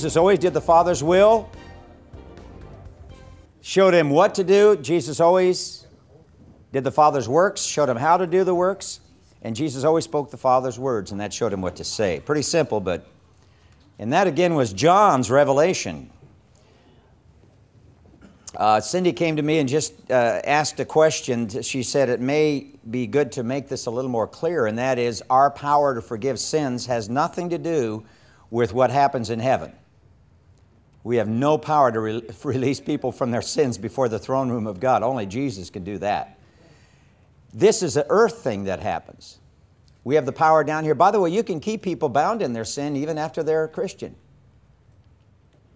Jesus always did the Father's will, showed him what to do. Jesus always did the Father's works, showed him how to do the works, and Jesus always spoke the Father's words, and that showed him what to say. Pretty simple, but. And that again was John's revelation. Uh, Cindy came to me and just uh, asked a question. She said it may be good to make this a little more clear, and that is our power to forgive sins has nothing to do with what happens in heaven. We have no power to re- release people from their sins before the throne room of God. Only Jesus can do that. This is an earth thing that happens. We have the power down here. By the way, you can keep people bound in their sin even after they're a Christian,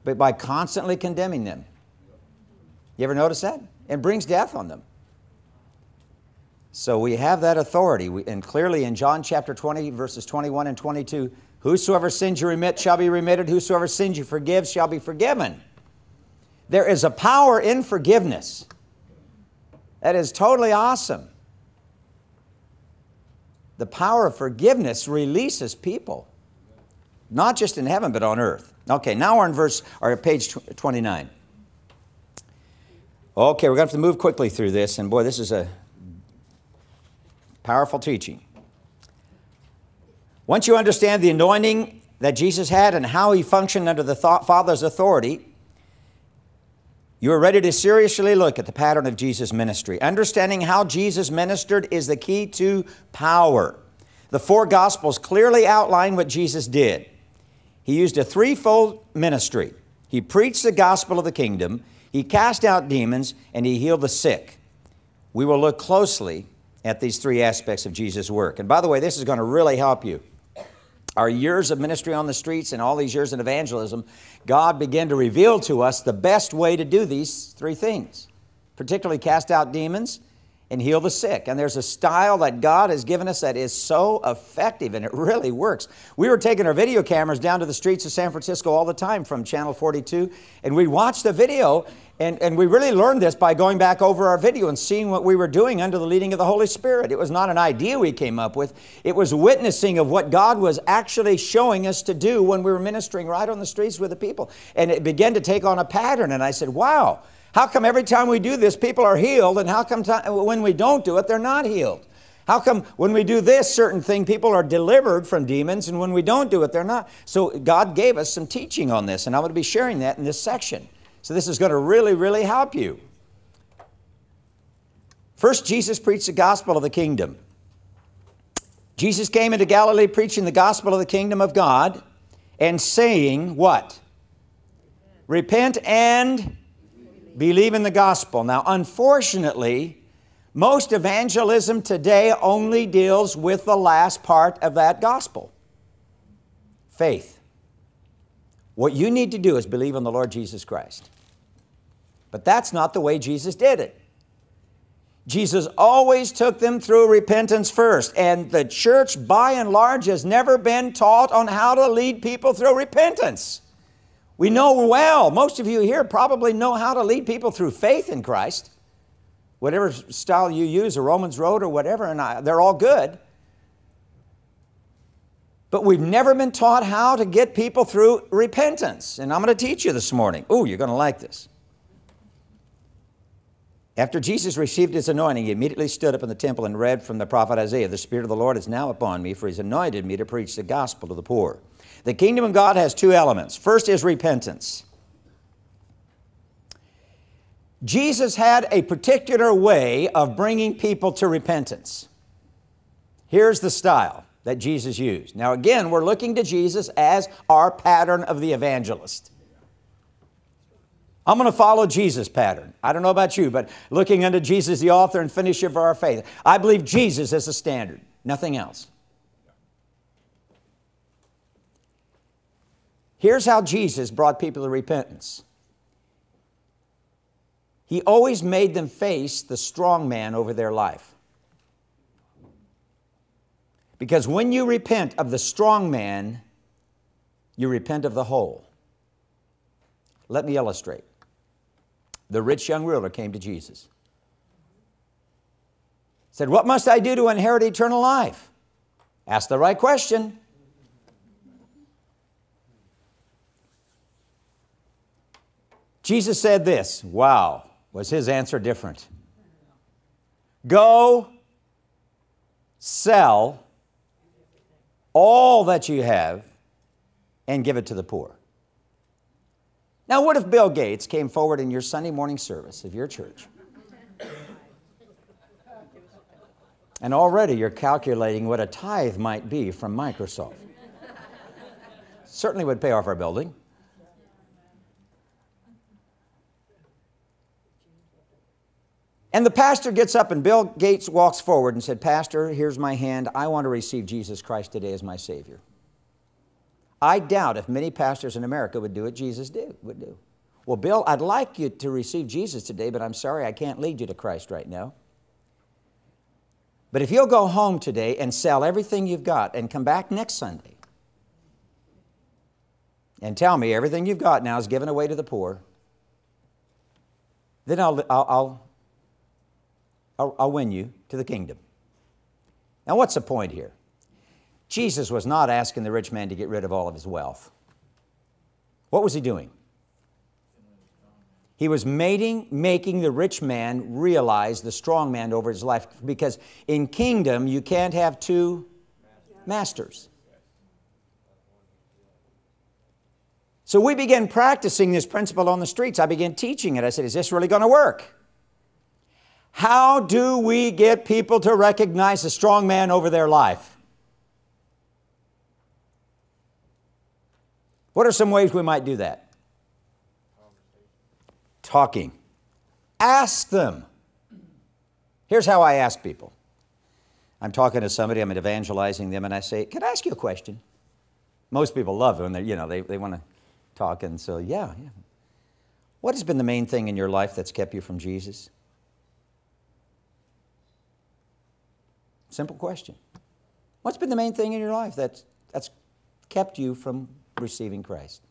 but by constantly condemning them. You ever notice that? It brings death on them. So we have that authority. And clearly in John chapter 20, verses 21 and 22, whosoever sins you remit shall be remitted, whosoever sins you forgive shall be forgiven. There is a power in forgiveness that is totally awesome. The power of forgiveness releases people, not just in heaven, but on earth. Okay, now we're in verse or page 29. Okay, we're going to have to move quickly through this, and boy, this is a powerful teaching. Once you understand the anointing that Jesus had and how he functioned under the Father's authority, you are ready to seriously look at the pattern of Jesus' ministry. Understanding how Jesus ministered is the key to power. The four Gospels clearly outline what Jesus did. He used a threefold ministry. He preached the gospel of the kingdom, he cast out demons and he healed the sick. We will look closely at these three aspects of Jesus' work. And by the way, this is going to really help you. Our years of ministry on the streets and all these years in evangelism, God began to reveal to us the best way to do these three things, particularly cast out demons and heal the sick. And there's a style that God has given us that is so effective and it really works. We were taking our video cameras down to the streets of San Francisco all the time from Channel 42, and we watched the video and, and we really learned this by going back over our video and seeing what we were doing under the leading of the Holy Spirit. It was not an idea we came up with, it was witnessing of what God was actually showing us to do when we were ministering right on the streets with the people. And it began to take on a pattern. And I said, wow, how come every time we do this, people are healed? And how come when we don't do it, they're not healed? How come when we do this certain thing, people are delivered from demons, and when we don't do it, they're not? So God gave us some teaching on this, and I'm going to be sharing that in this section. So this is going to really, really help you. First, Jesus preached the gospel of the kingdom. Jesus came into Galilee preaching the gospel of the kingdom of God and saying, What? Repent and believe in the gospel. Now, unfortunately, most evangelism today only deals with the last part of that gospel faith. What you need to do is believe in the Lord Jesus Christ. But that's not the way Jesus did it. Jesus always took them through repentance first, and the church by and large has never been taught on how to lead people through repentance. We know well, most of you here probably know how to lead people through faith in Christ. Whatever style you use, a Romans road or whatever, and I, they're all good. But we've never been taught how to get people through repentance. And I'm going to teach you this morning. Oh, you're going to like this. After Jesus received his anointing, he immediately stood up in the temple and read from the prophet Isaiah The Spirit of the Lord is now upon me, for he's anointed me to preach the gospel to the poor. The kingdom of God has two elements. First is repentance. Jesus had a particular way of bringing people to repentance. Here's the style that Jesus used. Now, again, we're looking to Jesus as our pattern of the evangelist. I'm going to follow Jesus' pattern. I don't know about you, but looking unto Jesus, the author and finisher of our faith, I believe Jesus is the standard, nothing else. Here's how Jesus brought people to repentance. He always made them face the strong man over their life. Because when you repent of the strong man, you repent of the whole. Let me illustrate. The rich young ruler came to Jesus. Said, What must I do to inherit eternal life? Ask the right question. Jesus said this. Wow, was his answer different? Go sell all that you have and give it to the poor. Now, what if Bill Gates came forward in your Sunday morning service of your church? And already you're calculating what a tithe might be from Microsoft. Certainly would pay off our building. And the pastor gets up, and Bill Gates walks forward and said, Pastor, here's my hand. I want to receive Jesus Christ today as my Savior. I doubt if many pastors in America would do what Jesus did, would do. Well, Bill, I'd like you to receive Jesus today, but I'm sorry I can't lead you to Christ right now. But if you'll go home today and sell everything you've got and come back next Sunday and tell me everything you've got now is given away to the poor, then I'll, I'll, I'll, I'll, I'll win you to the kingdom. Now, what's the point here? Jesus was not asking the rich man to get rid of all of his wealth. What was he doing? He was mating, making the rich man realize the strong man over his life because in kingdom you can't have two masters. So we began practicing this principle on the streets. I began teaching it. I said, Is this really going to work? How do we get people to recognize the strong man over their life? What are some ways we might do that? Talking. Ask them. Here's how I ask people I'm talking to somebody, I'm evangelizing them, and I say, Can I ask you a question? Most people love when they, you know, they, they want to talk, and so, yeah, yeah. What has been the main thing in your life that's kept you from Jesus? Simple question. What's been the main thing in your life that's, that's kept you from receiving Christ.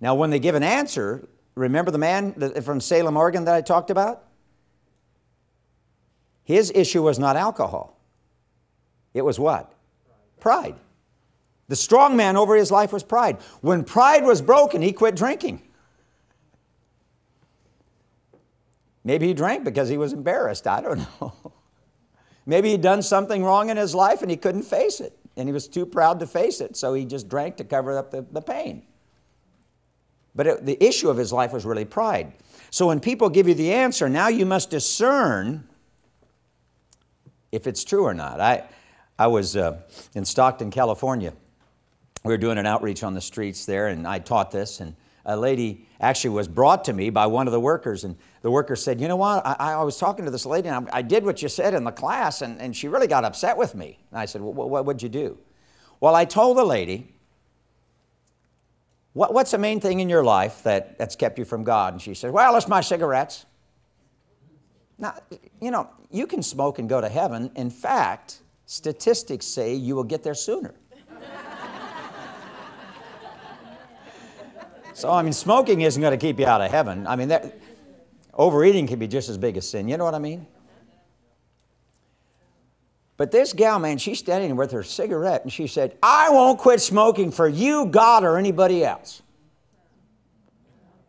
Now, when they give an answer, remember the man from Salem, Oregon that I talked about? His issue was not alcohol. It was what? Pride. The strong man over his life was pride. When pride was broken, he quit drinking. Maybe he drank because he was embarrassed. I don't know. Maybe he'd done something wrong in his life and he couldn't face it and he was too proud to face it, so he just drank to cover up the, the pain. But it, the issue of his life was really pride. So when people give you the answer, now you must discern if it's true or not. I, I was uh, in Stockton, California. We were doing an outreach on the streets there, and I taught this, and a lady actually was brought to me by one of the workers, and the worker said, You know what? I, I was talking to this lady, and I, I, did what you said in the class, and, and she really got upset with me. And I said, well, What would you do? Well, I told the lady, what, What's the main thing in your life that, that's kept you from God? And she said, Well, it's my cigarettes. Now, you know, you can smoke and go to heaven. In fact, statistics say you will get there sooner. So, I mean, smoking isn't going to keep you out of heaven. I mean, that, overeating can be just as big a sin. You know what I mean? But this gal, man, she's standing with her cigarette and she said, I won't quit smoking for you, God, or anybody else.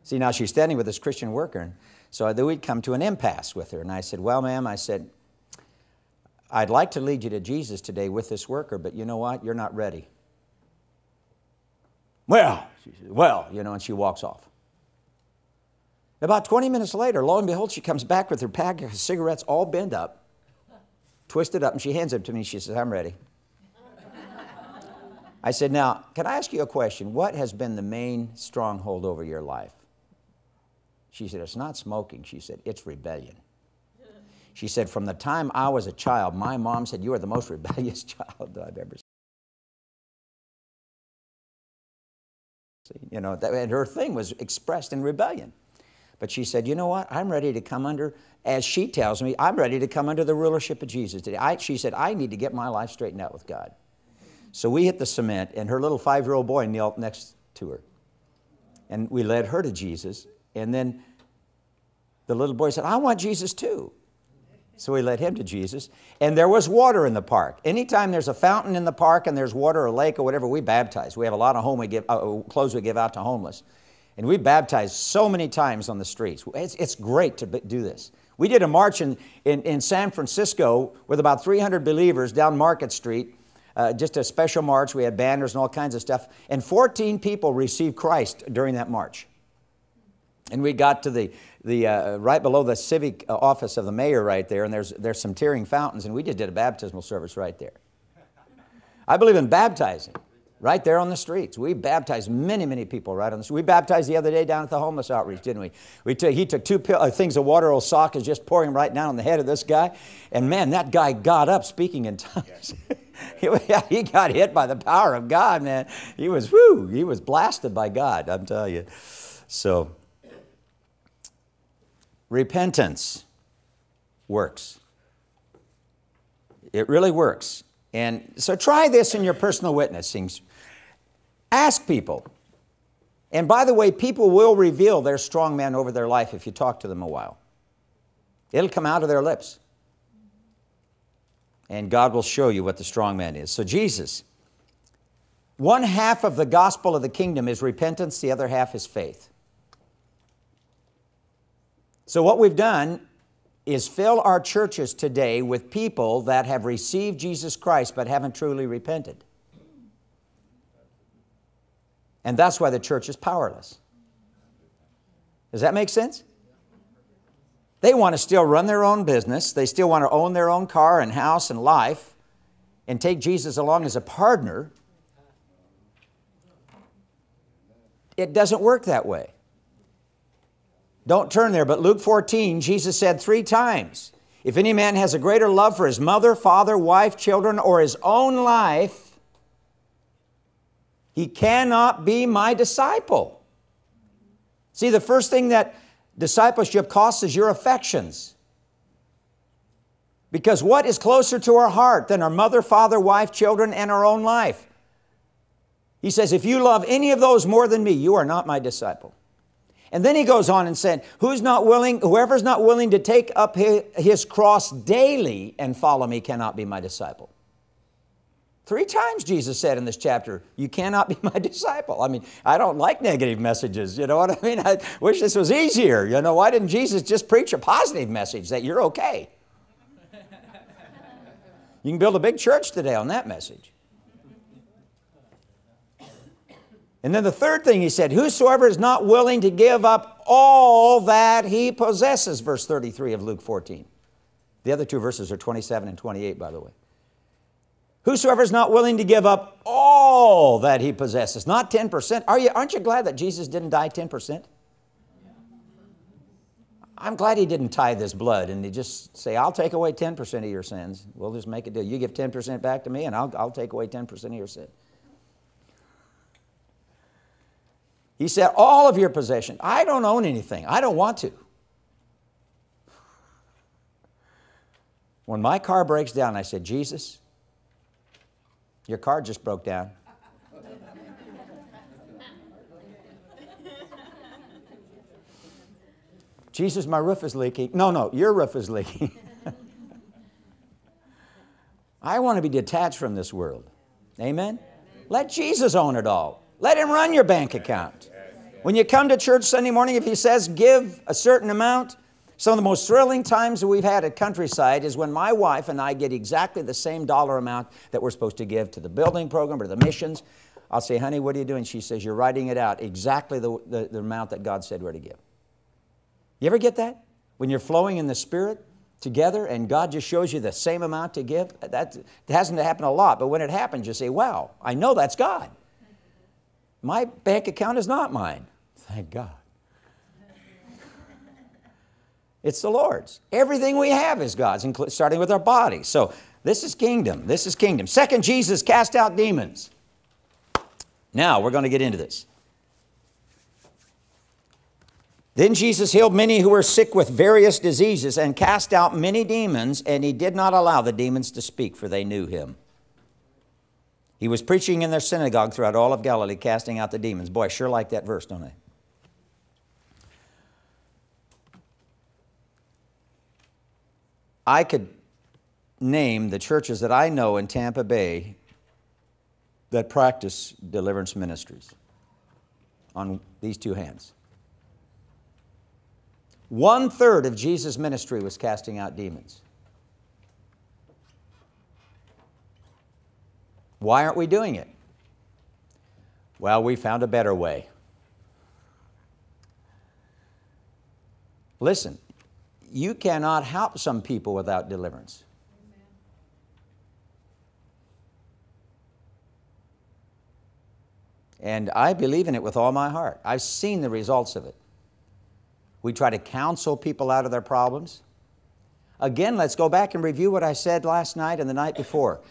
See, now she's standing with this Christian worker. And so we'd come to an impasse with her. And I said, Well, ma'am, I said, I'd like to lead you to Jesus today with this worker, but you know what? You're not ready. Well, she said, well, you know, and she walks off. About 20 minutes later, lo and behold, she comes back with her pack of cigarettes all bent up, twisted up, and she hands them to me. She says, I'm ready. I said, Now, can I ask you a question? What has been the main stronghold over your life? She said, It's not smoking. She said, It's rebellion. She said, From the time I was a child, my mom said, You are the most rebellious child I've ever seen. You know, that, and her thing was expressed in rebellion. But she said, you know what? I'm ready to come under, as she tells me, I'm ready to come under the rulership of Jesus today. I, she said, I need to get my life straightened out with God. So we hit the cement, and her little five year old boy knelt next to her. And we led her to Jesus. And then the little boy said, I want Jesus too. So we led him to Jesus. And there was water in the park. Anytime there's a fountain in the park and there's water or lake or whatever, we baptize. We have a lot of home we give, uh, clothes we give out to homeless. And we baptized so many times on the streets. It's, it's great to do this. We did a march in, in, in San Francisco with about 300 believers down Market Street, uh, just a special march. We had banners and all kinds of stuff. And 14 people received Christ during that march. And we got to the, the uh, right below the civic uh, office of the mayor right there, and there's, there's some tearing fountains, and we just did a baptismal service right there. I believe in baptizing right there on the streets. We baptized many, many people right on the street. We baptized the other day down at the homeless outreach, didn't we? we took, he took two uh, things of water, old sock is just pouring right down on the head of this guy. And man, that guy got up speaking in tongues. he got hit by the power of God, man. He was, whoo, he was blasted by God, I'm telling you. So, repentance works. It really works. And so try this in your personal witnessing. Ask people. And by the way, people will reveal their strong man over their life if you talk to them a while. It'll come out of their lips. And God will show you what the strong man is. So, Jesus, one half of the gospel of the kingdom is repentance, the other half is faith. So, what we've done is fill our churches today with people that have received Jesus Christ but haven't truly repented. And that's why the church is powerless. Does that make sense? They want to still run their own business. They still want to own their own car and house and life and take Jesus along as a partner. It doesn't work that way. Don't turn there, but Luke 14, Jesus said three times If any man has a greater love for his mother, father, wife, children, or his own life, he cannot be my disciple. See, the first thing that discipleship costs is your affections. Because what is closer to our heart than our mother, father, wife, children, and our own life? He says, If you love any of those more than me, you are not my disciple. And then he goes on and said, Who's not willing, whoever's not willing to take up his, cross daily and follow me cannot be my disciple. Three times Jesus said in this chapter, You cannot be my disciple. I mean, I don't like negative messages. You know what I mean? I wish this was easier. You know, why didn't Jesus just preach a positive message that you're okay? You can build a big church today on that message. And then the third thing he said, Whosoever is not willing to give up all that he possesses, verse 33 of Luke 14. The other two verses are 27 and 28, by the way. Whosoever is not willing to give up all that he possesses, not 10%. Are you, aren't you glad that Jesus didn't die 10%? I'm glad he didn't tithe his blood and he just say, I'll take away 10% of your sins. We'll just make a deal. You give 10% back to me and I'll, I'll take away 10% of your sin. He said, All of your possessions. I don't own anything. I don't want to. When my car breaks down, I said, Jesus, your car just broke down. Jesus, my roof is leaking. No, no, your roof is leaking. I want to be detached from this world. Amen? Let Jesus own it all. Let Him run your bank account. When you come to church Sunday morning, if He says give a certain amount, some of the most thrilling times that we've had at Countryside is when my wife and I get exactly the same dollar amount that we're supposed to give to the building program or the missions. I'll say, honey, what are you doing? She says, you're writing it out exactly the, the, the amount that God said we're to give. You ever get that? When you're flowing in the Spirit together and God just shows you the same amount to give? That, that hasn't happened a lot, but when it happens, you say, wow, I know that's God. My bank account is not mine. Thank God. It's the Lord's. Everything we have is God's, including starting with our body. So this is kingdom. This is kingdom. Second, Jesus cast out demons. Now we're going to get into this. Then Jesus healed many who were sick with various diseases and cast out many demons, and he did not allow the demons to speak, for they knew him. He was preaching in their synagogue throughout all of Galilee, casting out the demons. Boy, I sure like that verse, don't I? I could name the churches that I know in Tampa Bay that practice deliverance ministries. on these two hands. One third of Jesus' ministry was casting out demons. Why aren't we doing it? Well, we found a better way. Listen, you cannot help some people without deliverance. And I believe in it with all my heart. I've seen the results of it. We try to counsel people out of their problems. Again, let's go back and review what I said last night and the night before.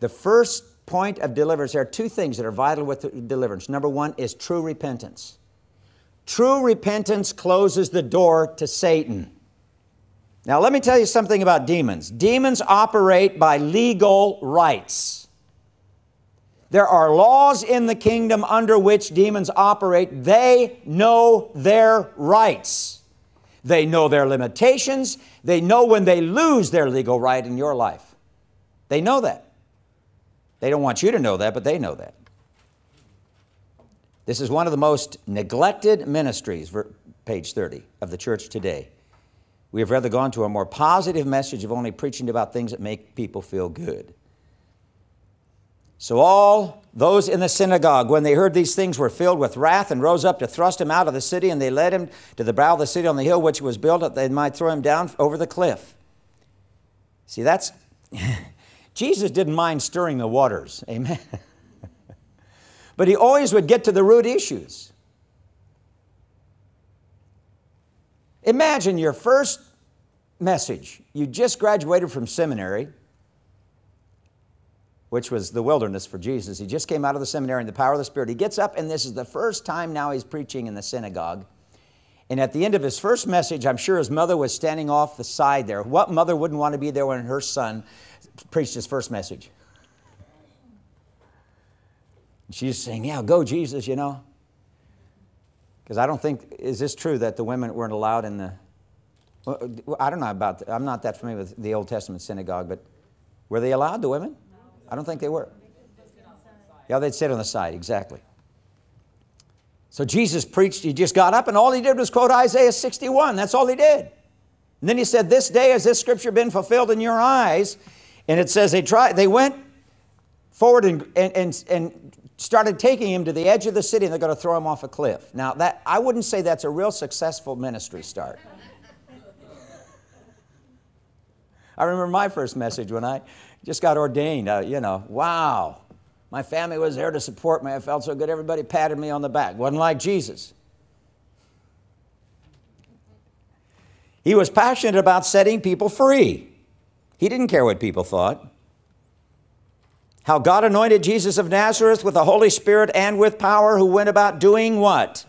The first point of deliverance, there are two things that are vital with deliverance. Number one is true repentance. True repentance closes the door to Satan. Now, let me tell you something about demons. Demons operate by legal rights. There are laws in the kingdom under which demons operate. They know their rights. They know their limitations. They know when they lose their legal right in your life. They know that. They don't want you to know that, but they know that. This is one of the most neglected ministries, page 30, of the church today. We have rather gone to a more positive message of only preaching about things that make people feel good. So all those in the synagogue, when they heard these things, were filled with wrath and rose up to thrust him out of the city, and they led him to the brow of the city on the hill which was built that they might throw him down over the cliff. See, that's Jesus didn't mind stirring the waters. Amen. but he always would get to the root issues. Imagine your first message. You just graduated from seminary which was the wilderness for Jesus. He just came out of the seminary in the power of the Spirit. He gets up, and this is the first time now he's preaching in the synagogue. And at the end of his first message, I'm sure his mother was standing off the side there. What mother wouldn't want to be there when her son preached his first message? She's saying, Yeah, go, Jesus, you know. Because I don't think, is this true that the women weren't allowed in the. I don't know about, I'm not that familiar with the Old Testament synagogue, but were they allowed, the women? I don't think they were. Yeah, they'd sit on the side, exactly. So Jesus preached, he just got up, and all he did was quote Isaiah 61. That's all he did. And then he said, This day has this scripture been fulfilled in your eyes. And it says they tried, they went forward and, and, and, and started taking him to the edge of the city, and they're going to throw him off a cliff. Now, that I wouldn't say that's a real successful ministry start. I remember my first message when I just got ordained. Uh, you know, wow. My family was there to support me. I felt so good. Everybody patted me on the back. Wasn't like Jesus. He was passionate about setting people free. He didn't care what people thought. How God anointed Jesus of Nazareth with the Holy Spirit and with power, who went about doing what?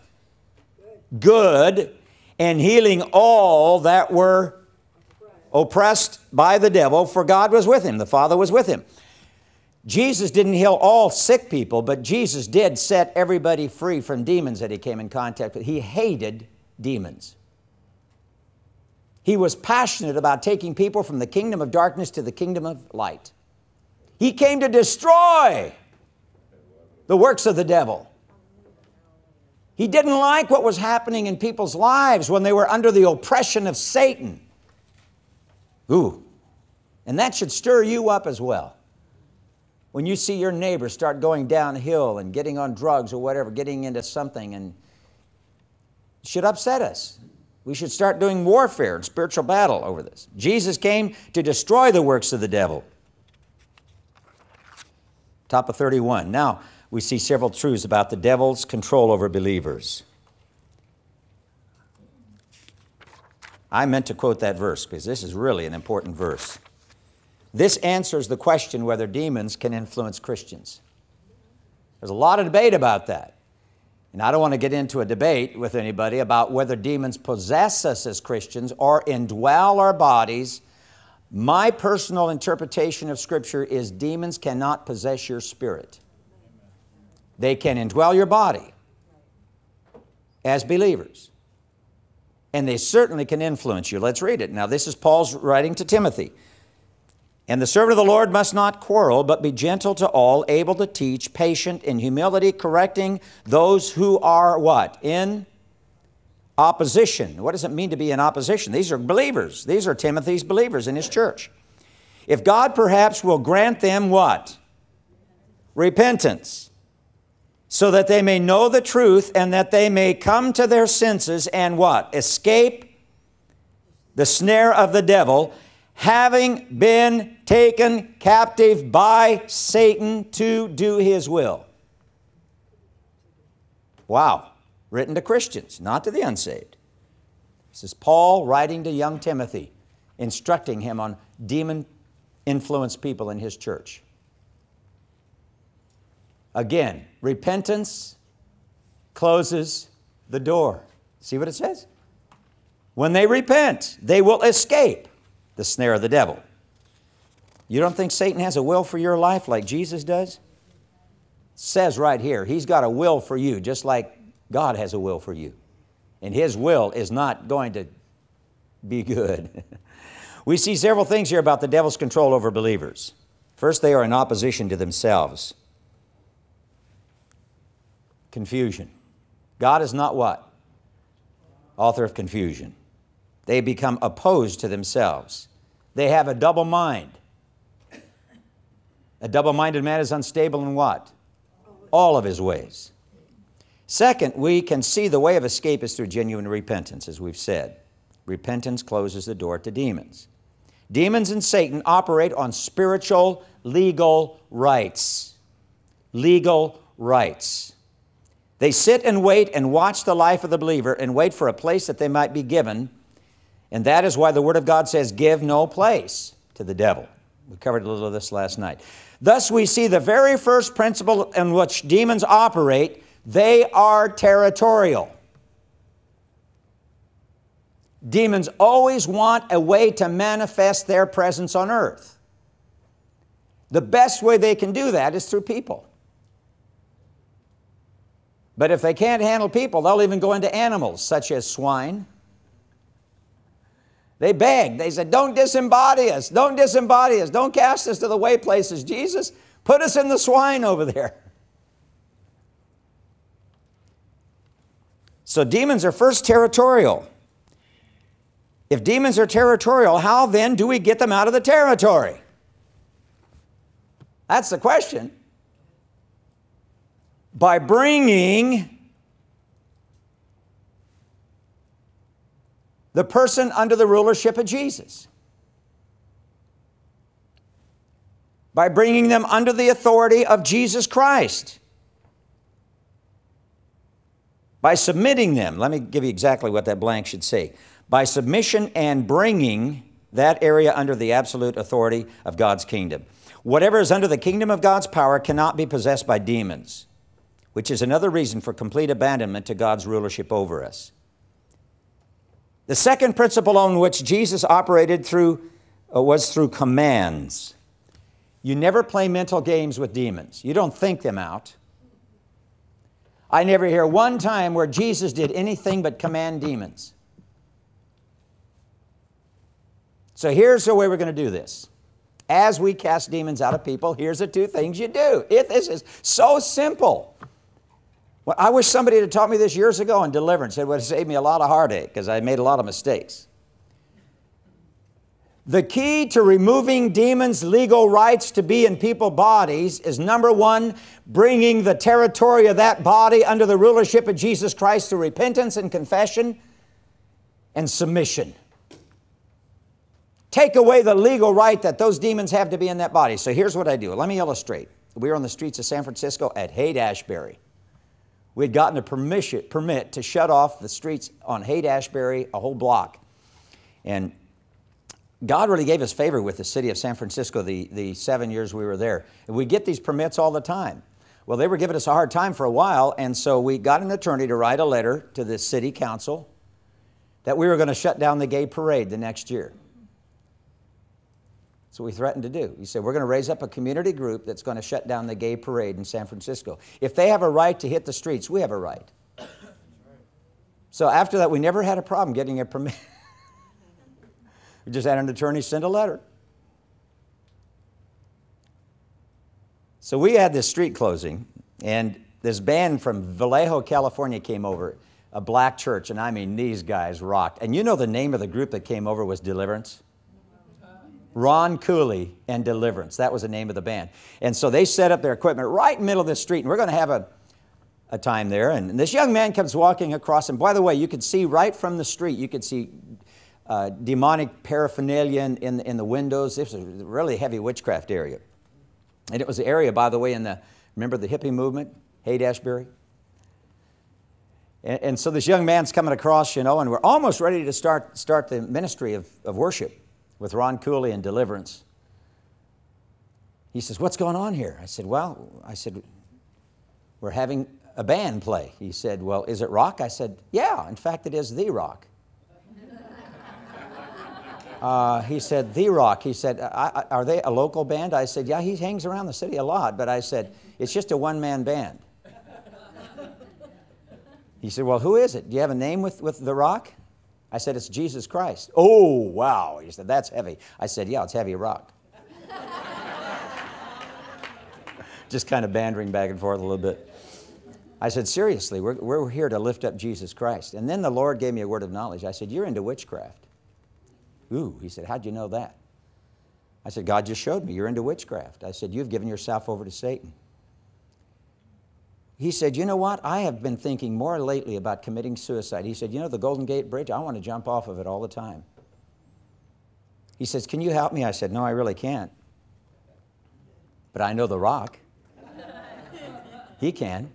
Good and healing all that were oppressed by the devil, for God was with him. The Father was with him. Jesus didn't heal all sick people, but Jesus did set everybody free from demons that he came in contact with. He hated demons. He was passionate about taking people from the kingdom of darkness to the kingdom of light. He came to destroy the works of the devil. He didn't like what was happening in people's lives when they were under the oppression of Satan. Ooh. And that should stir you up as well. When you see your neighbor start going downhill and getting on drugs or whatever, getting into something, and should upset us. We should start doing warfare and spiritual battle over this. Jesus came to destroy the works of the devil. Top of 31. Now, we see several truths about the devil's control over believers. I meant to quote that verse because this is really an important verse. This answers the question whether demons can influence Christians. There's a lot of debate about that. And I don't want to get into a debate with anybody about whether demons possess us as Christians or indwell our bodies. My personal interpretation of Scripture is demons cannot possess your spirit. They can indwell your body as believers and they certainly can influence you. Let's read it. Now, this is Paul's writing to Timothy. And the servant of the Lord must not quarrel, but be gentle to all, able to teach, patient in humility, correcting those who are what? In opposition. What does it mean to be in opposition? These are believers. These are Timothy's believers in his church. If God perhaps will grant them what? Repentance. So that they may know the truth and that they may come to their senses and what? Escape the snare of the devil, having been taken captive by Satan to do his will. Wow written to Christians, not to the unsaved. This is Paul writing to young Timothy, instructing him on demon influenced people in his church. Again, repentance closes the door. See what it says? When they repent, they will escape the snare of the devil. You don't think Satan has a will for your life like Jesus does? Says right here, he's got a will for you, just like God has a will for you. And His will is not going to be good. we see several things here about the devil's control over believers. First, they are in opposition to themselves. Confusion. God is not what? Author of confusion. They become opposed to themselves. They have a double mind. A double minded man is unstable in what? All of his ways. Second, we can see the way of escape is through genuine repentance, as we've said. Repentance closes the door to demons. Demons and Satan operate on spiritual, legal rights. Legal rights. They sit and wait and watch the life of the believer and wait for a place that they might be given. And that is why the Word of God says, Give no place to the devil. We covered a little of this last night. Thus, we see the very first principle in which demons operate they are territorial. Demons always want a way to manifest their presence on earth. The best way they can do that is through people. But if they can't handle people, they'll even go into animals, such as swine. They begged. They said, Don't disembody us. Don't disembody us. Don't cast us to the way places. Jesus, put us in the swine over there. So demons are first territorial. If demons are territorial, how then do we get them out of the territory? That's the question. By bringing the person under the rulership of Jesus. By bringing them under the authority of Jesus Christ by submitting them. Let me give you exactly what that blank should say. By submission and bringing that area under the absolute authority of God's kingdom. Whatever is under the kingdom of God's power cannot be possessed by demons, which is another reason for complete abandonment to God's rulership over us. The second principle on which Jesus operated through uh, was through commands. You never play mental games with demons. You don't think them out. I never hear one time where Jesus did anything but command demons. So here's the way we're going to do this. As we cast demons out of people, here's the two things you do. It, this is so simple. Well, I wish somebody had taught me this years ago on deliverance. It would have saved me a lot of heartache because I made a lot of mistakes. The key to removing demons' legal rights to be in people's bodies is number one, bringing the territory of that body under the rulership of Jesus Christ through repentance and confession and submission. Take away the legal right that those demons have to be in that body. So here's what I do. Let me illustrate. We were on the streets of San Francisco at Haight Ashbury. We had gotten a permission, permit to shut off the streets on Haight Ashbury, a whole block. And God really gave us favor with the city of San Francisco the, the seven years we were there. And we get these permits all the time. Well, they were giving us a hard time for a while, and so we got an attorney to write a letter to the city council that we were going to shut down the gay parade the next year. So we threatened to do. He said, We're going to raise up a community group that's going to shut down the gay parade in San Francisco. If they have a right to hit the streets, we have a right. So after that, we never had a problem getting a permit. We just had an attorney send a letter. So we had this street closing, and this band from Vallejo, California came over, a black church, and I mean, these guys rocked. And you know the name of the group that came over was Deliverance? Ron Cooley and Deliverance. That was the name of the band. And so they set up their equipment right in the middle of the street, and we're going to have a, a time there. And this young man comes walking across, and by the way, you could see right from the street, you could see uh, demonic paraphernalia in, in, in the windows. This was a really heavy witchcraft area. And it was the area, by the way, in the, remember the hippie movement, Haight Ashbury? And, and, so this young man's coming across, you know, and we're almost ready to start, start the ministry of, of worship with Ron Cooley and Deliverance. He says, What's going on here? I said, Well, I said, we're having a band play. He said, Well, is it rock? I said, Yeah, in fact, it is the rock. Uh, he said, The Rock. He said, Are they a local band? I said, Yeah, he hangs around the city a lot, but I said, It's just a one man band. He said, Well, who is it? Do you have a name with, with The Rock? I said, It's Jesus Christ. Oh, wow. He said, That's heavy. I said, Yeah, it's heavy rock. just kind of bantering back and forth a little bit. I said, Seriously, we're, we're here to lift up Jesus Christ. And then the Lord gave me a word of knowledge. I said, You're into witchcraft. Ooh, he said, How'd you know that? I said, God just showed me you're into witchcraft. I said, You've given yourself over to Satan. He said, You know what? I have been thinking more lately about committing suicide. He said, You know, the Golden Gate Bridge, I want to jump off of it all the time. He says, Can you help me? I said, No, I really can't. But I know the rock. he can.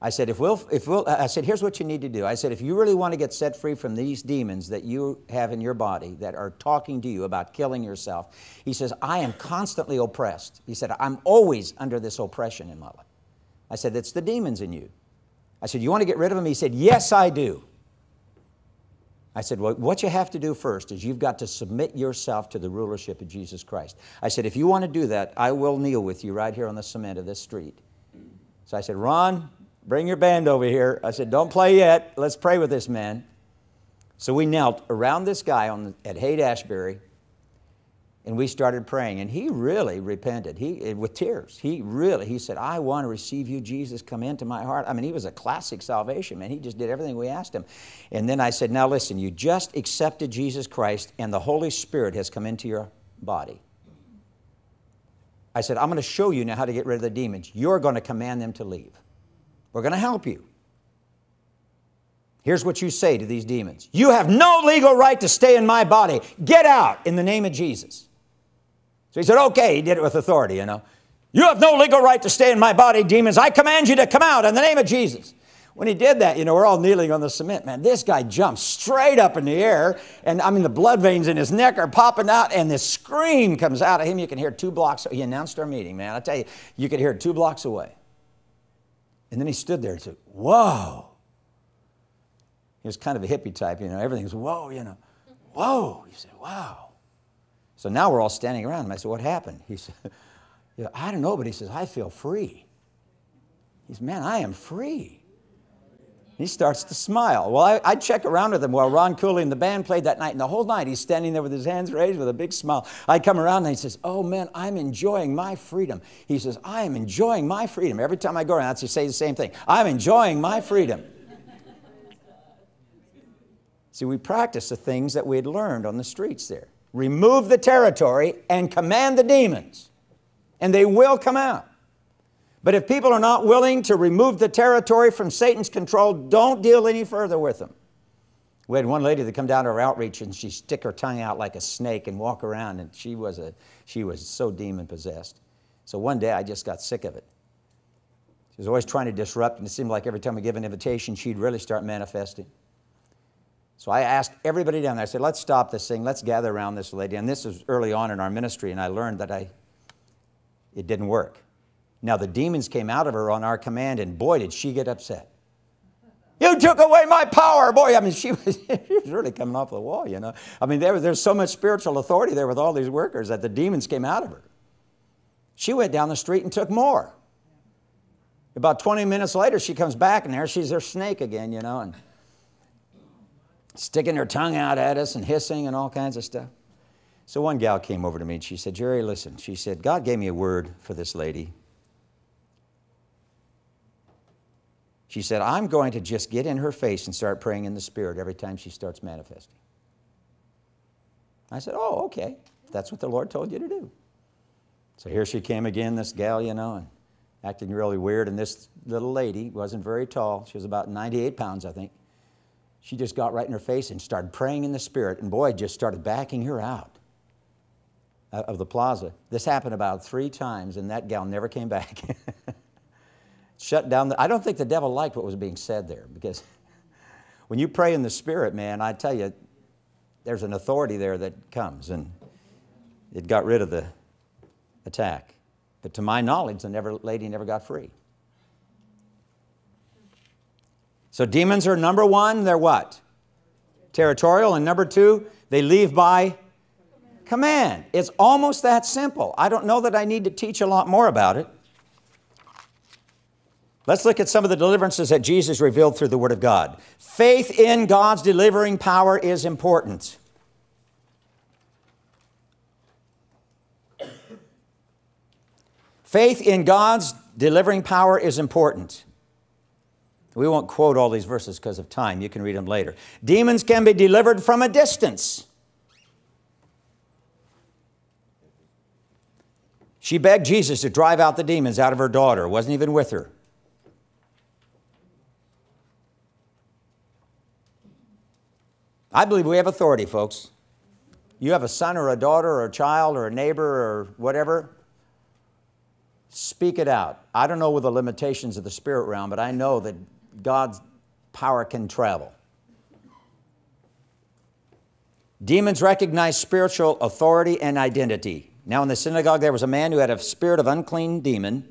I said, if we'll, if we'll, I said, here's what you need to do. I said, if you really want to get set free from these demons that you have in your body that are talking to you about killing yourself, he says, I am constantly oppressed. He said, I'm always under this oppression in my life. I said, it's the demons in you. I said, you want to get rid of them? He said, yes, I do. I said, well, what you have to do first is you've got to submit yourself to the rulership of Jesus Christ. I said, if you want to do that, I will kneel with you right here on the cement of this street. So I said, Ron, Bring your band over here. I said, Don't play yet. Let's pray with this man. So we knelt around this guy on the, at Haight Ashbury and we started praying and he really repented. He eh, with tears. He really he said i want to receive you jesus. Come into my heart. I mean he was a classic salvation man. He just did everything we asked him. And then i said now listen you just accepted jesus christ and the holy spirit has come into your body. I said i'm going to show you now how to get rid of the demons. You're going to command them to leave. We're going to help you. Here's what you say to these demons. You have no legal right to stay in my body. Get out in the name of Jesus. So he said, Okay, he did it with authority, you know. You have no legal right to stay in my body, demons. I command you to come out in the name of Jesus. When he did that, you know, we're all kneeling on the cement. Man, this guy jumped straight up in the air, and I mean, the blood veins in his neck are popping out, and this scream comes out of him. You can hear two blocks. He announced our meeting, man. I tell you, you could hear two blocks away. And then he stood there and said, Whoa. He was kind of a hippie type, you know, everything's whoa, you know. Whoa. He said, Wow. So now we're all standing around him. I said, What happened? He said, I don't know, but he says, I feel free. He said, Man, I am free. He starts to smile. Well, I, would check around with him while Ron Cooley and the band played that night, and the whole night he's standing there with his hands raised with a big smile. I'd come around and he says, Oh man, I'm enjoying my freedom. He says, I am enjoying my freedom. Every time I go around, I'd say the same thing I'm enjoying my freedom. See, we practice the things that we had learned on the streets there. Remove the territory and command the demons, and they will come out. But if people are not willing to remove the territory from Satan's control, don't deal any further with them. We had one lady that come down to our outreach and she stick her tongue out like a snake and walk around, and she was, a, she was so demon possessed. So one day I just got sick of it. She was always trying to disrupt, and it seemed like every time we give an invitation, she'd really start manifesting. So I asked everybody down there, I said, let's stop this thing, let's gather around this lady. And this was early on in our ministry, and I learned that I, it didn't work. Now the demons came out of her on our command, and boy, did she get upset. You took away my power. Boy, I mean, she was, she was really coming off the wall, you know. I mean, there, there's so much spiritual authority there with all these workers that the demons came out of her. She went down the street and took more. About 20 minutes later, she comes back, and there she's her snake again, you know, and sticking her tongue out at us and hissing and all kinds of stuff. So one gal came over to me and she said, Jerry, listen, she said, God gave me a word for this lady. She said, I'm going to just get in her face and start praying in the Spirit every time she starts manifesting. I said, Oh, okay. That's what the Lord told you to do. So here she came again, this gal, you know, and acting really weird. And this little lady wasn't very tall. She was about 98 pounds, I think. She just got right in her face and started praying in the Spirit. And boy, just started backing her out uh, of the plaza. This happened about three times, and that gal never came back. Shut down. The, I don't think the devil liked what was being said there because when you pray in the Spirit, man, I tell you, there's an authority there that comes, and it got rid of the attack. But to my knowledge, the never, lady never got free. So demons are number one, they're what? Territorial. And number two, they leave by command. It's almost that simple. I don't know that I need to teach a lot more about it. Let's look at some of the deliverances that Jesus revealed through the Word of God. Faith in God's delivering power is important. Faith in God's delivering power is important. We won't quote all these verses because of time. You can read them later. Demons can be delivered from a distance. She begged Jesus to drive out the demons out of her daughter, wasn't even with her. I believe we have authority, folks. You have a son or a daughter or a child or a neighbor or whatever, Speak it out. I don't know what the limitations of the spirit realm, but I know that God's power can travel. Demons recognize spiritual authority and identity. Now, in the synagogue, there was a man who had a spirit of unclean demon,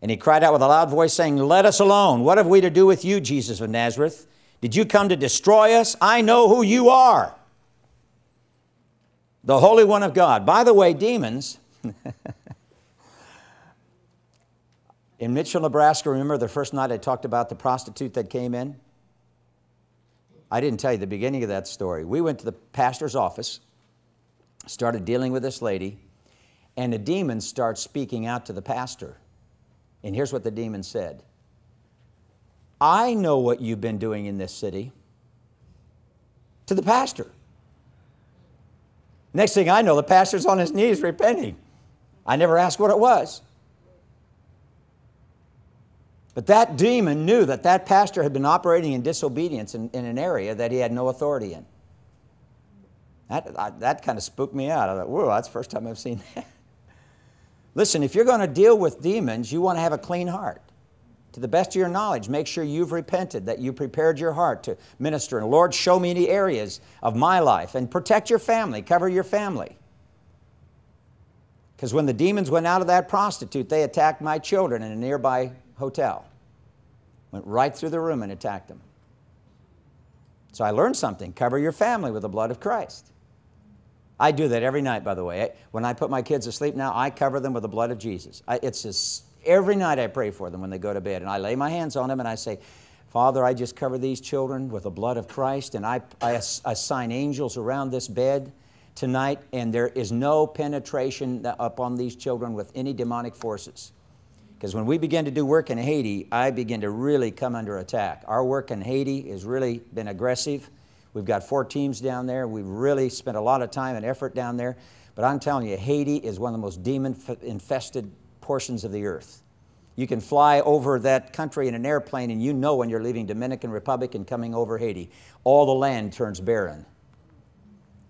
and he cried out with a loud voice, saying, Let us alone. What have we to do with you, Jesus of Nazareth? Did you come to destroy us? I know who you are, the Holy One of God. By the way, demons. In Mitchell, Nebraska, remember the first night I talked about the prostitute that came in? I didn't tell you the beginning of that story. We went to the pastor's office, started dealing with this lady, and a demon starts speaking out to the pastor. And here's what the demon said I know what you've been doing in this city. To the pastor. Next thing I know, the pastor's on his knees repenting. I never asked what it was. But that demon knew that that pastor had been operating in disobedience in, in an area that he had no authority in. That, I, that kind of spooked me out. I thought, whoa, that's the first time I've seen that. Listen, if you're going to deal with demons, you want to have a clean heart. To the best of your knowledge, make sure you've repented, that you prepared your heart to minister. And Lord, show me any areas of my life and protect your family, cover your family. Because when the demons went out of that prostitute, they attacked my children in a nearby hotel. Went right through the room and attacked them. So I learned something cover your family with the blood of Christ. I do that every night, by the way. When I put my kids to sleep now, I cover them with the blood of Jesus. I, it's just every night I pray for them when they go to bed. And I lay my hands on them and I say, Father, I just cover these children with the blood of Christ, and I, I assign angels around this bed tonight, and there is no penetration upon these children with any demonic forces. Because when we begin to do work in Haiti, I begin to really come under attack. Our work in Haiti has really been aggressive. We've got four teams down there. We've really spent a lot of time and effort down there. But I'm telling you, Haiti is one of the most demon infested portions of the earth. You can fly over that country in an airplane, and you know when you're leaving Dominican Republic and coming over Haiti, all the land turns barren.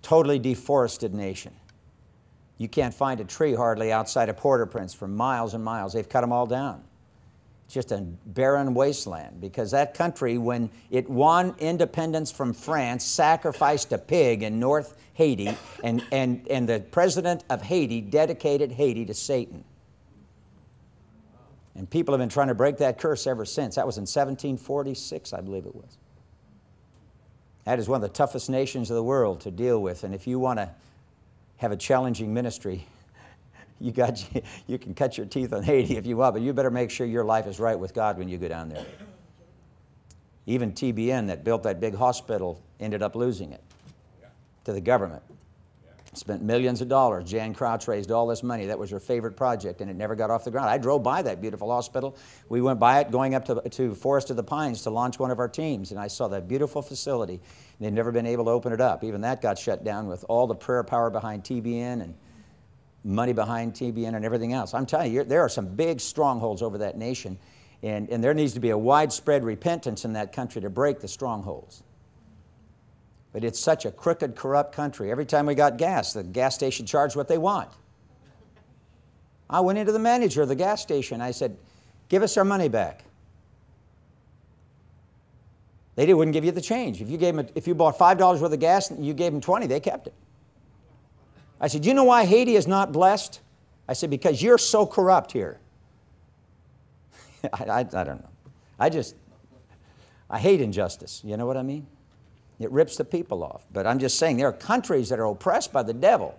Totally deforested nation. You can't find a tree hardly outside of Port-au-Prince for miles and miles. They've cut them all down. It's just a barren wasteland because that country, when it won independence from France, sacrificed a pig in North Haiti, and, and, and the president of Haiti dedicated Haiti to Satan. And people have been trying to break that curse ever since. That was in 1746, I believe it was. That is one of the toughest nations of the world to deal with. And if you want to have a challenging ministry, you, got, you can cut your teeth on Haiti if you want, but you better make sure your life is right with God when you go down there. Even TBN that built that big hospital ended up losing it to the government. Spent millions of dollars. Jan Crouch raised all this money. That was her favorite project, and it never got off the ground. I drove by that beautiful hospital. We went by it going up to, to Forest of the Pines to launch one of our teams, and I saw that beautiful facility. They'd never been able to open it up. Even that got shut down with all the prayer power behind TBN and money behind TBN and everything else. I'm telling you, there are some big strongholds over that nation, and, and there needs to be a widespread repentance in that country to break the strongholds. But it's such a crooked, corrupt country. Every time we got gas, the gas station charged what they want. I went into the manager of the gas station. I said, Give us our money back. They wouldn't give you the change. If you, gave them, if you bought $5 worth of gas and you gave them 20, they kept it. I said, You know why Haiti is not blessed? I said, Because you're so corrupt here. I, I, I don't know. I just, I hate injustice. You know what I mean? It rips the people off. But I'm just saying, there are countries that are oppressed by the devil.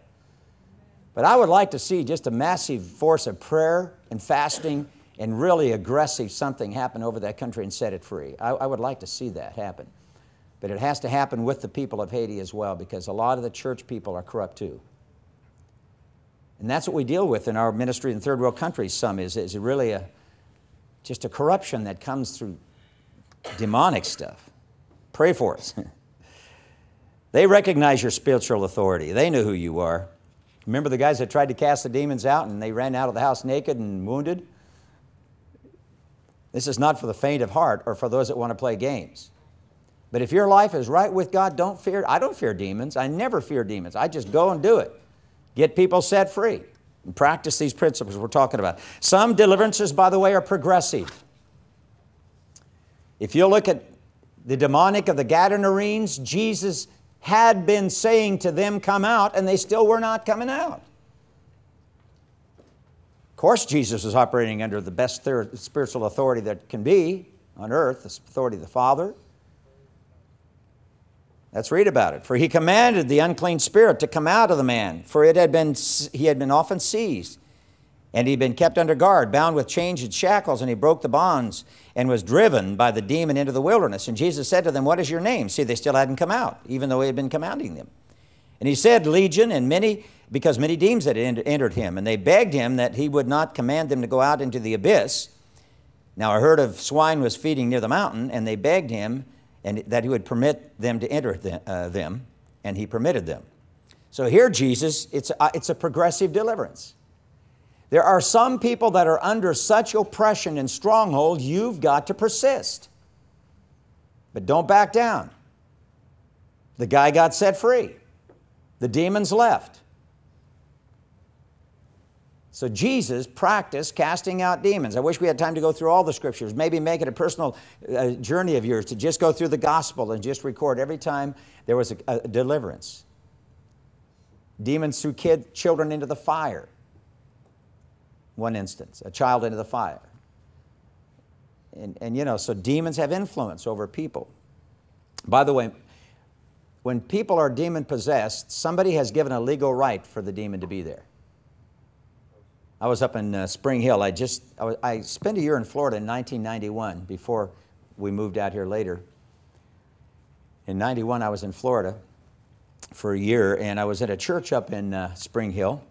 But I would like to see just a massive force of prayer and fasting and really aggressive something happen over that country and set it free. I, I, would like to see that happen. But it has to happen with the people of Haiti as well because a lot of the church people are corrupt too. And that's what we deal with in our ministry in third world countries. Some is, is really a, just a corruption that comes through demonic stuff. Pray for us. They recognize your spiritual authority. They know who you are. Remember the guys that tried to cast the demons out and they ran out of the house naked and wounded? This is not for the faint of heart or for those that want to play games. But if your life is right with God, don't fear. I don't fear demons. I never fear demons. I just go and do it. Get people set free and practice these principles we're talking about. Some deliverances, by the way, are progressive. If you look at the demoniac of the Gadarenes, Jesus had been saying to them, Come out, and they still were not coming out. Of course, Jesus was operating under the best spiritual authority that can be on earth, the authority of the Father. Let's read about it. For he commanded the unclean spirit to come out of the man, for it had been, he had been often seized and he'd been kept under guard, bound with chains and shackles, and he broke the bonds and was driven by the demon into the wilderness. And Jesus said to them, What is your name? See, they still hadn't come out, even though he had been commanding them. And he said, Legion, and many, because many demons had entered him. And they begged him that he would not command them to go out into the abyss. Now, a herd of swine was feeding near the mountain, and they begged him and that he would permit them to enter uh, them, and he permitted them. So here, Jesus, it's a, it's a progressive deliverance. There are some people that are under such oppression and stronghold, you've got to persist. But don't back down. The guy got set free, the demons left. So Jesus practiced casting out demons. I wish we had time to go through all the scriptures. Maybe make it a personal uh, journey of yours to just go through the gospel and just record every time there was a, a deliverance. Demons threw kid, children into the fire. One instance, a child into the fire. And, and you know, so demons have influence over people. By the way, when people are demon possessed, somebody has given a legal right for the demon to be there. I was up in uh, Spring Hill. I just I, was, I, spent a year in Florida in 1991 before we moved out here later. In 91, I was in Florida for a year, and I was at a church up in uh, Spring Hill.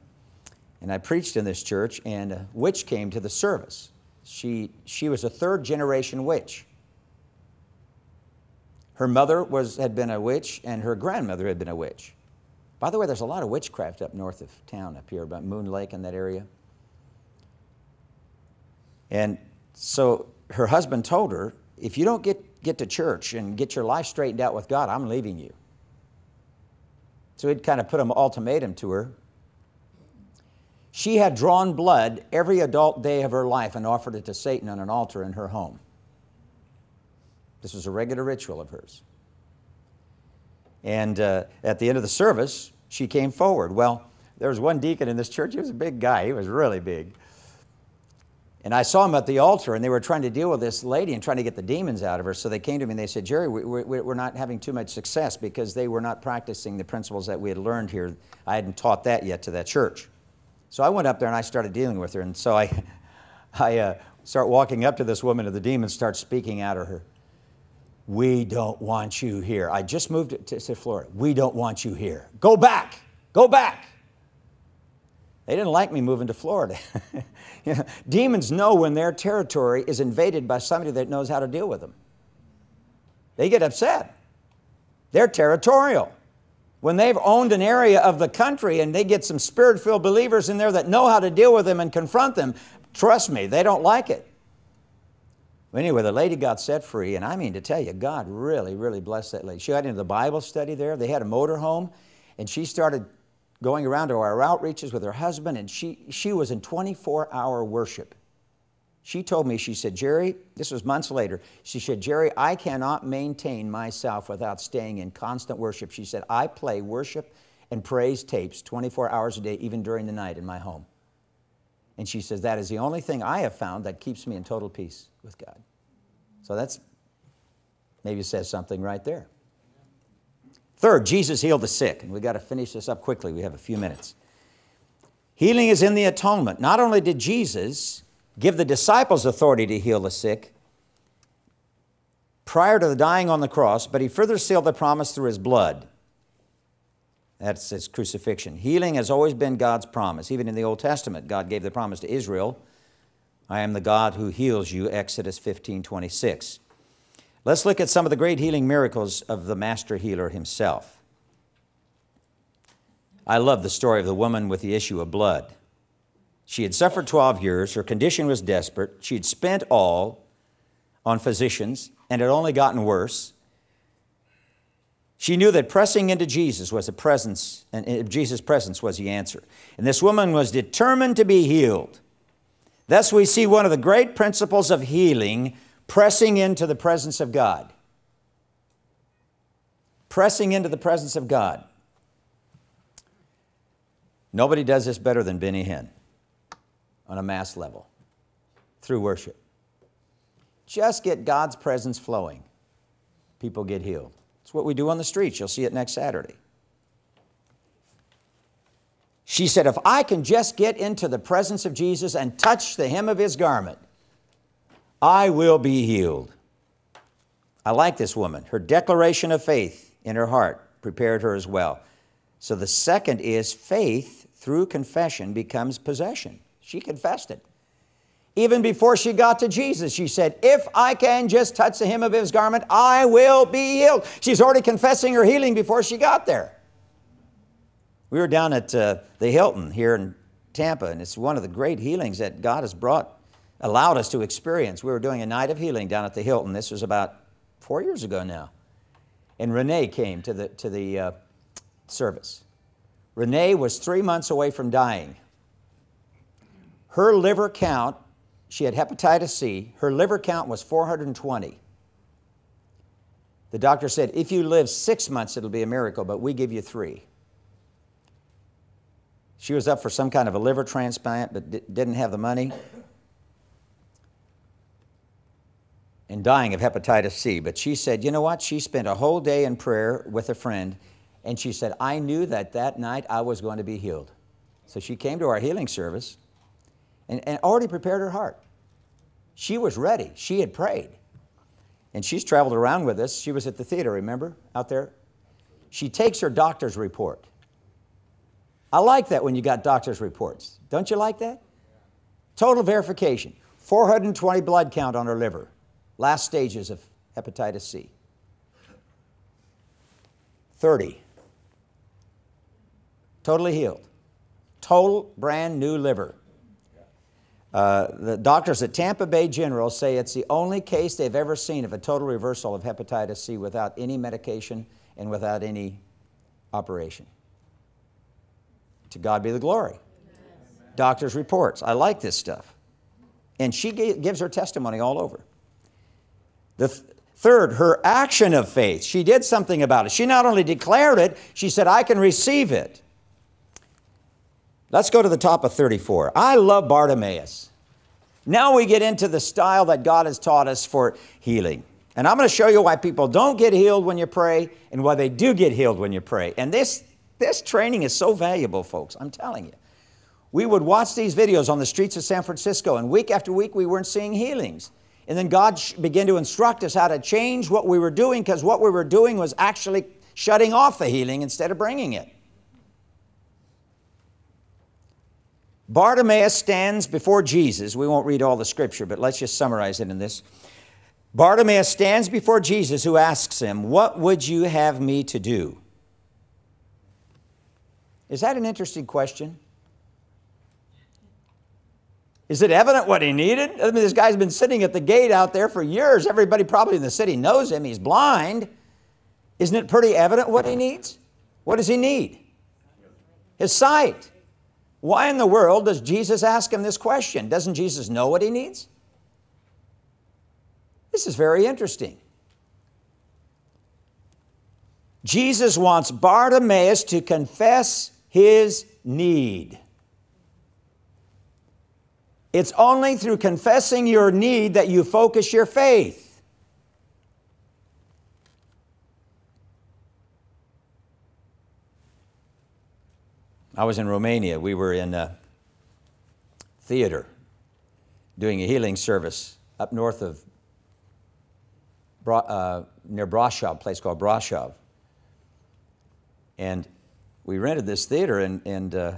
And I preached in this church, and a witch came to the service. She, she was a third generation witch. Her mother was, had been a witch, and her grandmother had been a witch. By the way, there's a lot of witchcraft up north of town, up here, about Moon Lake and that area. And so her husband told her, if you don't get, get to church and get your life straightened out with God, I'm leaving you. So he'd kind of put an ultimatum to her. She had drawn blood every adult day of her life and offered it to Satan on an altar in her home. This was a regular ritual of hers. And uh, at the end of the service, she came forward. Well, there was one deacon in this church. He was a big guy, he was really big. And I saw him at the altar, and they were trying to deal with this lady and trying to get the demons out of her. So they came to me and they said, Jerry, we, we're not having too much success because they were not practicing the principles that we had learned here. I hadn't taught that yet to that church. So I went up there and I started dealing with her. And so I, I uh, start walking up to this woman, and the demons start speaking out of her. We don't want you here. I just moved to, to Florida. We don't want you here. Go back. Go back. They didn't like me moving to Florida. you know, demons know when their territory is invaded by somebody that knows how to deal with them. They get upset. They're territorial. When they've owned an area of the country and they get some spirit filled believers in there that know how to deal with them and confront them, trust me, they don't like it. Anyway, the lady got set free, and I mean to tell you, God really, really blessed that lady. She got into the Bible study there. They had a motor home, and she started going around to our outreaches with her husband, and she, she was in 24 hour worship. She told me, she said, Jerry, this was months later, she said, Jerry, I cannot maintain myself without staying in constant worship. She said, I play worship and praise tapes 24 hours a day, even during the night in my home. And she says, That is the only thing I have found that keeps me in total peace with God. So that's maybe says something right there. Third, Jesus healed the sick. And we've got to finish this up quickly. We have a few minutes. Healing is in the atonement. Not only did Jesus give the disciples authority to heal the sick prior to the dying on the cross, but he further sealed the promise through his blood. That's his crucifixion. Healing has always been God's promise. Even in the Old Testament, God gave the promise to Israel I am the God who heals you, Exodus 15 26. Let's look at some of the great healing miracles of the master healer himself. I love the story of the woman with the issue of blood. She had suffered 12 years, her condition was desperate, she had spent all on physicians, and had only gotten worse. She knew that pressing into Jesus was the presence, and Jesus' presence was the answer. And this woman was determined to be healed. Thus, we see one of the great principles of healing pressing into the presence of God. Pressing into the presence of God. Nobody does this better than Benny Hinn on a mass level through worship. Just get God's presence flowing, people get healed. It's what we do on the streets. You'll see it next Saturday. She said, If I can just get into the presence of Jesus and touch the hem of his garment, I will be healed. I like this woman. Her declaration of faith in her heart prepared her as well. So the second is faith through confession becomes possession. She confessed it. Even before she got to Jesus, she said, If I can just touch the hem of his garment, I will be healed. She's already confessing her healing before she got there. We were down at uh, the Hilton here in Tampa, and it's one of the great healings that God has brought, allowed us to experience. We were doing a night of healing down at the Hilton. This was about four years ago now. And Renee came to the, to the uh, service. Renee was three months away from dying. Her liver count she had hepatitis C. Her liver count was 420. The doctor said, if you live six months, it'll be a miracle, but we give you three. She was up for some kind of a liver transplant, but didn't have the money. And dying of hepatitis C. But she said, you know what? She spent a whole day in prayer with a friend, and she said, I knew that that night I was going to be healed. So she came to our healing service and, and already prepared her heart. She was ready. She had prayed. And she's traveled around with us. She was at the theater, remember, out there? She takes her doctor's report. I like that when you got doctor's reports. Don't you like that? Total verification 420 blood count on her liver, last stages of hepatitis C. 30. Totally healed. Total brand new liver. Uh, the doctors at Tampa Bay General say it's the only case they've ever seen of a total reversal of hepatitis C without any medication and without any operation. To God be the glory. Doctors' reports. I like this stuff. And she gives her testimony all over. The th- third, her action of faith. She did something about it. She not only declared it, she said, I can receive it. Let's go to the top of 34. I love Bartimaeus. Now we get into the style that God has taught us for healing. And I'm going to show you why people don't get healed when you pray and why they do get healed when you pray. And this, this training is so valuable, folks. I'm telling you. We would watch these videos on the streets of San Francisco, and week after week we weren't seeing healings. And then God began to instruct us how to change what we were doing because what we were doing was actually shutting off the healing instead of bringing it. Bartimaeus stands before Jesus. We won't read all the scripture, but let's just summarize it in this. Bartimaeus stands before Jesus, who asks him, What would you have me to do? Is that an interesting question? Is it evident what he needed? I mean, this guy's been sitting at the gate out there for years. Everybody probably in the city knows him. He's blind. Isn't it pretty evident what he needs? What does he need? His sight. Why in the world does Jesus ask him this question? Doesn't Jesus know what he needs? This is very interesting. Jesus wants Bartimaeus to confess his need. It's only through confessing your need that you focus your faith. I was in Romania. We were in a theater doing a healing service up north of uh, near Brașov, a place called Brașov. And we rented this theater, and, and uh,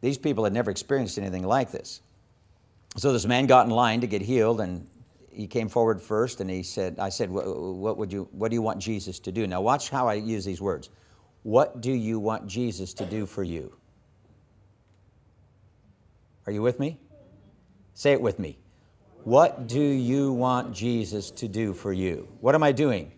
these people had never experienced anything like this. So this man got in line to get healed, and he came forward first, and he said, "I said, what would you, what do you want Jesus to do?" Now watch how I use these words. What do you want Jesus to do for you? Are you with me? Say it with me. What do you want Jesus to do for you? What am I doing?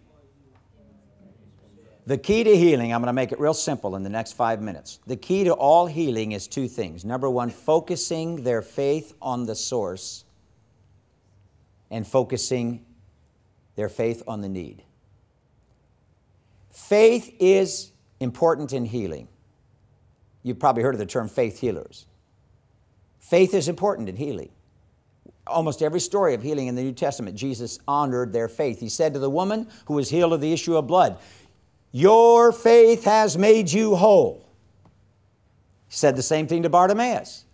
The key to healing, I'm going to make it real simple in the next five minutes. The key to all healing is two things. Number one, focusing their faith on the source, and focusing their faith on the need. Faith is important in healing. You've probably heard of the term faith healers. Faith is important in healing. Almost every story of healing in the New Testament, Jesus honored their faith. He said to the woman who was healed of the issue of blood, your faith has made you whole. He said the same thing to Bartimaeus.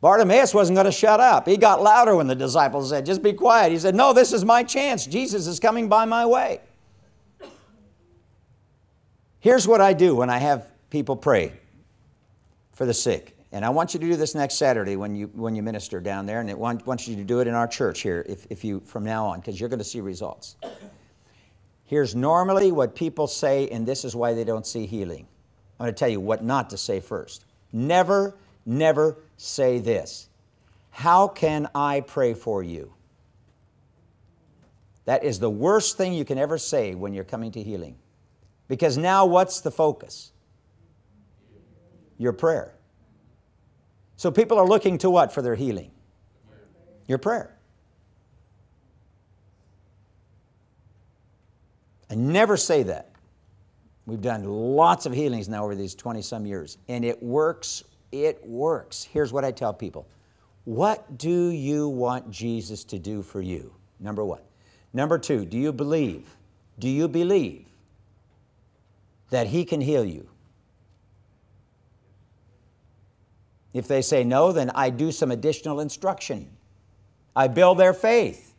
Bartimaeus wasn't going to shut up. He got louder when the disciples said, Just be quiet. He said, No, this is my chance. Jesus is coming by my way. Here's what I do when I have people pray for the sick. And I want you to do this next Saturday when you, when you minister down there, and I want, want you to do it in our church here if, if you, from now on, because you're going to see results. Here's normally what people say, and this is why they don't see healing. I'm going to tell you what not to say first. Never, never say this How can I pray for you? That is the worst thing you can ever say when you're coming to healing. Because now what's the focus? Your prayer. So people are looking to what for their healing? Your prayer. I never say that. We've done lots of healings now over these 20 some years, and it works. It works. Here's what I tell people What do you want Jesus to do for you? Number one. Number two, do you believe? Do you believe that He can heal you? If they say no, then I do some additional instruction. I build their faith.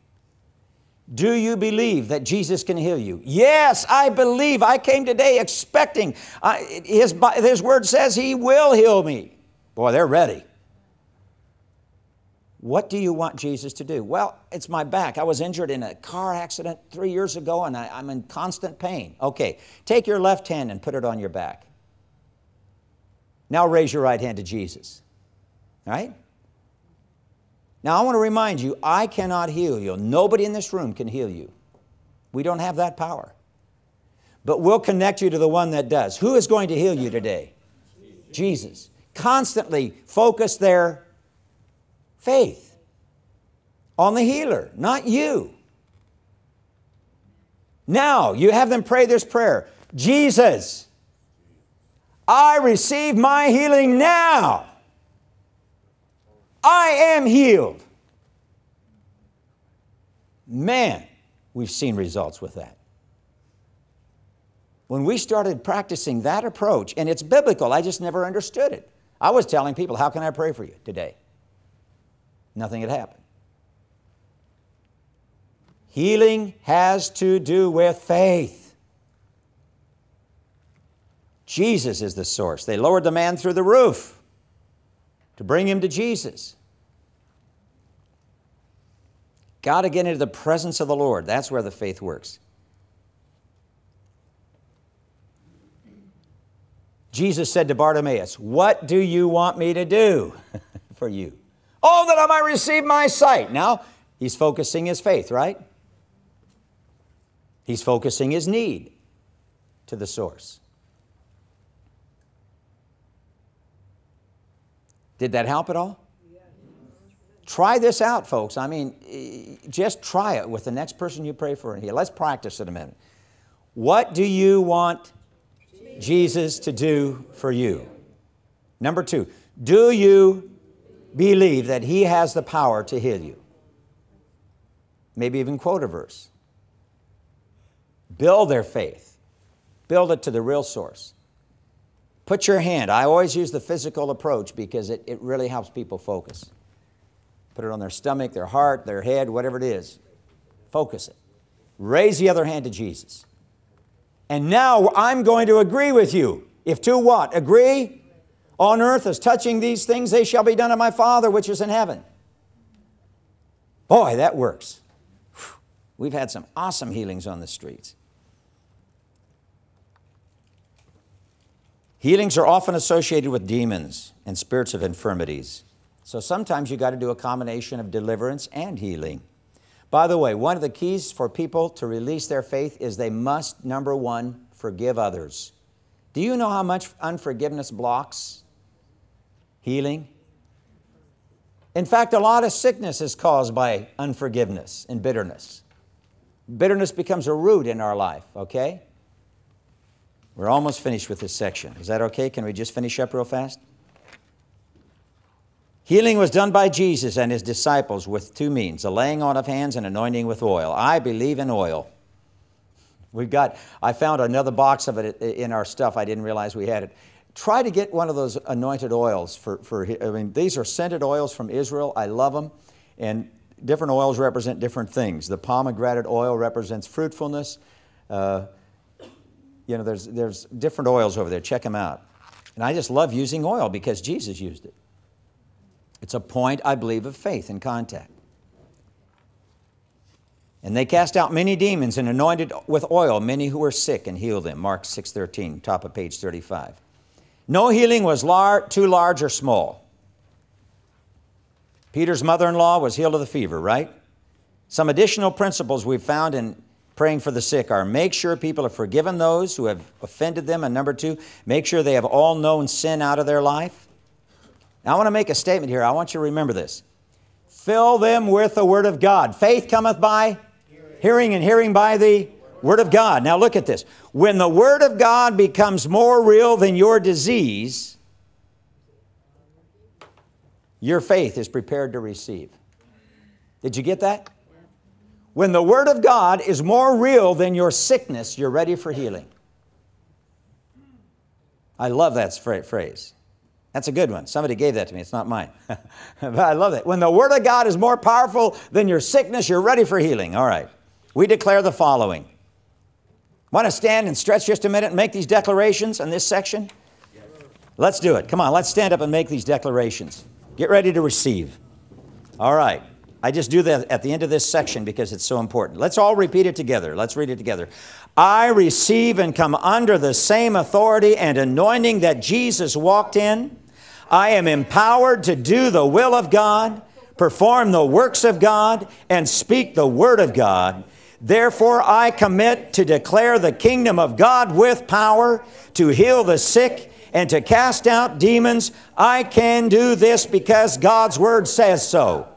Do you believe that Jesus can heal you? Yes, I believe. I came today expecting. His, his word says He will heal me. Boy, they're ready. What do you want Jesus to do? Well, it's my back. I was injured in a car accident three years ago and I, I'm in constant pain. Okay, take your left hand and put it on your back. Now raise your right hand to Jesus. All right? Now, I want to remind you, I cannot heal you. Nobody in this room can heal you. We don't have that power. But we'll connect you to the one that does. Who is going to heal you today? Jesus. Constantly focus their faith on the healer, not you. Now, you have them pray this prayer Jesus, I receive my healing now. I am healed. Man, we've seen results with that. When we started practicing that approach, and it's biblical, I just never understood it. I was telling people, How can I pray for you today? Nothing had happened. Healing has to do with faith. Jesus is the source. They lowered the man through the roof to bring him to Jesus. Got to get into the presence of the Lord. That's where the faith works. Jesus said to Bartimaeus, What do you want me to do for you? Oh, that I might receive my sight. Now, he's focusing his faith, right? He's focusing his need to the source. Did that help at all? Try this out, folks. I mean, eh, just try it with the next person you pray for in here. Let's practice it a minute. What do you want Jesus to do for you? Number two, do you believe that He has the power to heal you? Maybe even quote a verse. Build their faith, build it to the real source. Put your hand. I always use the physical approach because it, it really helps people focus. Put it on their stomach, their heart, their head, whatever it is. Focus it. Raise the other hand to Jesus. And now I'm going to agree with you. If two what? Agree on earth as touching these things, they shall be done of my Father which is in heaven. Boy, that works. We've had some awesome healings on the streets. Healings are often associated with demons and spirits of infirmities. So sometimes you got to do a combination of deliverance and healing. By the way, one of the keys for people to release their faith is they must, number one, forgive others. Do you know how much unforgiveness blocks healing? In fact, a lot of sickness is caused by unforgiveness and bitterness. Bitterness becomes a root in our life, okay? We're almost finished with this section. Is that okay? Can we just finish up real fast? Healing was done by Jesus and his disciples with two means the laying on of hands and anointing with oil. I believe in oil. We've got, I found another box of it in our stuff. I didn't realize we had it. Try to get one of those anointed oils for, for I mean, these are scented oils from Israel. I love them. And different oils represent different things. The pomegranate oil represents fruitfulness. Uh, you know, there's, there's different oils over there. Check them out. And I just love using oil because Jesus used it. It's a point, I believe, of faith and contact. And they cast out many demons and anointed with oil many who were sick and healed them. Mark 6.13, top of page 35. No healing was lar- too large or small. Peter's mother-in-law was healed of the fever, right? Some additional principles we've found in praying for the sick are make sure people have forgiven those who have offended them, and number two, make sure they have all known sin out of their life. Now, I want to make a statement here. I want you to remember this. Fill them with the Word of God. Faith cometh by hearing, hearing and hearing by the Word of God. Now, look at this. When the Word of God becomes more real than your disease, your faith is prepared to receive. Did you get that? When the Word of God is more real than your sickness, you're ready for healing. I love that phrase. That's a good one. Somebody gave that to me. It's not mine. but I love it. When the Word of God is more powerful than your sickness, you're ready for healing. All right. We declare the following. Want to stand and stretch just a minute and make these declarations in this section? Let's do it. Come on, let's stand up and make these declarations. Get ready to receive. All right. I just do that at the end of this section because it's so important. Let's all repeat it together. Let's read it together. I receive and come under the same authority and anointing that Jesus walked in. I am empowered to do the will of God, perform the works of God, and speak the word of God. Therefore, I commit to declare the kingdom of God with power, to heal the sick, and to cast out demons. I can do this because God's word says so.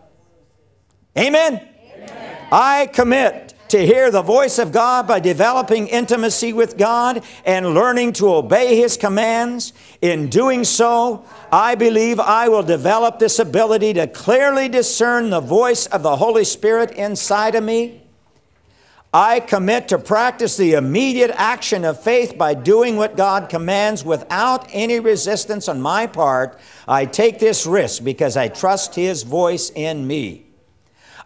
Amen? Amen? I commit to hear the voice of God by developing intimacy with God and learning to obey His commands. In doing so, I believe I will develop this ability to clearly discern the voice of the Holy Spirit inside of me. I commit to practice the immediate action of faith by doing what God commands without any resistance on my part. I take this risk because I trust His voice in me.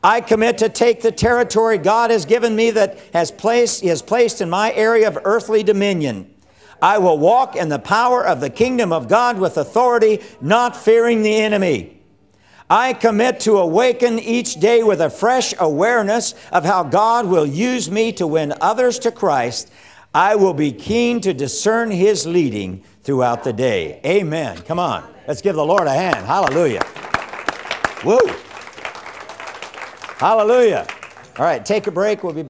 I commit to take the territory God has given me that has placed, has placed in my area of earthly dominion. I will walk in the power of the kingdom of God with authority, not fearing the enemy. I commit to awaken each day with a fresh awareness of how God will use me to win others to Christ. I will be keen to discern His leading throughout the day. Amen. Come on, let's give the Lord a hand. Hallelujah. Woo. Hallelujah. All right, take a break. We'll be.